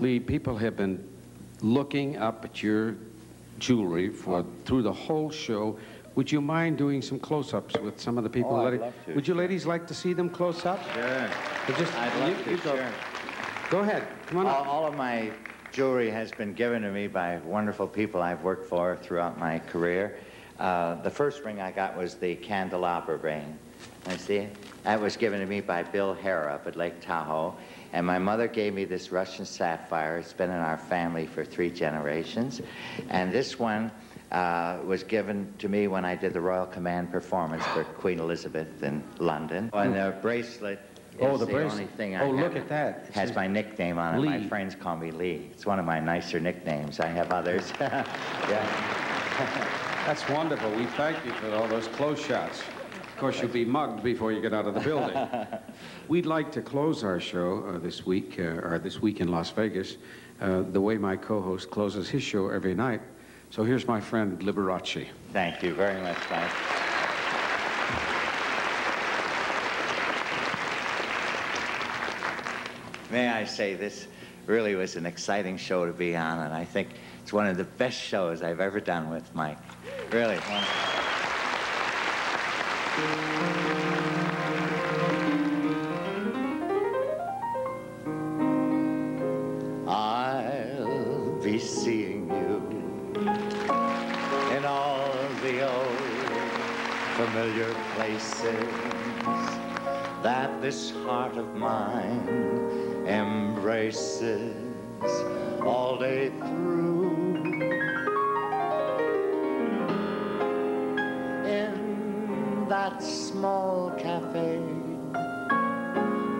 Lee, people have been looking up at your jewelry for through the whole show. Would you mind doing some close-ups with some of the people? Oh, I'd love to, Would you ladies like to see them close up? Sure. Just I'd love you- to, you go. sure. Go ahead. Come on All, up. all of my jewelry has been given to me by wonderful people I've worked for throughout my career. Uh, the first ring I got was the candelabra ring. I see it? That was given to me by Bill Harrah up at Lake Tahoe. And my mother gave me this Russian sapphire. It's been in our family for three generations. And this one uh, was given to me when I did the Royal Command performance for Queen Elizabeth in London. And the bracelet is Oh, the the, bracelet. only thing I Oh, look at that. It Has my nickname on it. My friends call me Lee. It's one of my nicer nicknames. I have others. yeah. That's wonderful. We thank you for all those close shots. Of course, you'll be mugged before you get out of the building. We'd like to close our show uh, this week, uh, or this week in Las Vegas, uh, the way my co-host closes his show every night. So here's my friend Liberace. Thank you very much, Mike. May I say this really was an exciting show to be on, and I think it's one of the best shows I've ever done with Mike. Really. be seeing you in all the old familiar places that this heart of mine embraces all day through. In that small cafe,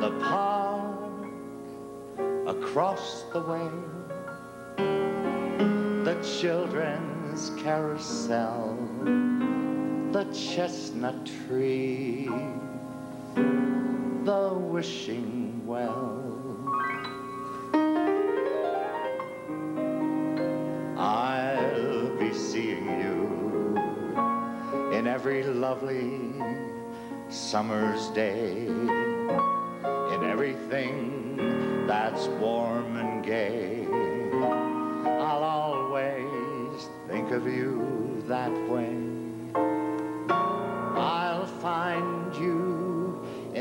the park across the way, the children's carousel, the chestnut tree, the wishing well. I'll be seeing you in every lovely summer's day, in everything that's warm and gay. I'll always think of you that way.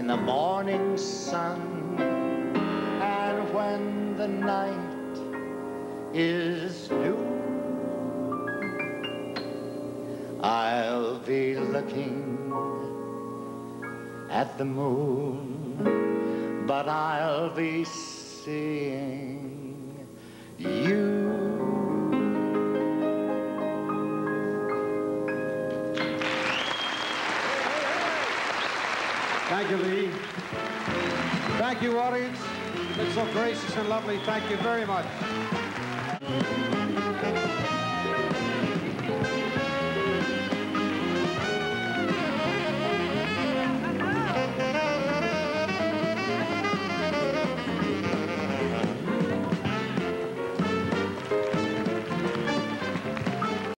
In the morning sun, and when the night is new, I'll be looking at the moon, but I'll be seeing Thank you, Lee. Thank you, audience. Been so gracious and lovely. Thank you very much.